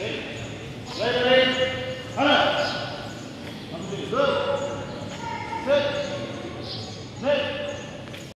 네, 네, 네. 하나, 둘, 셋.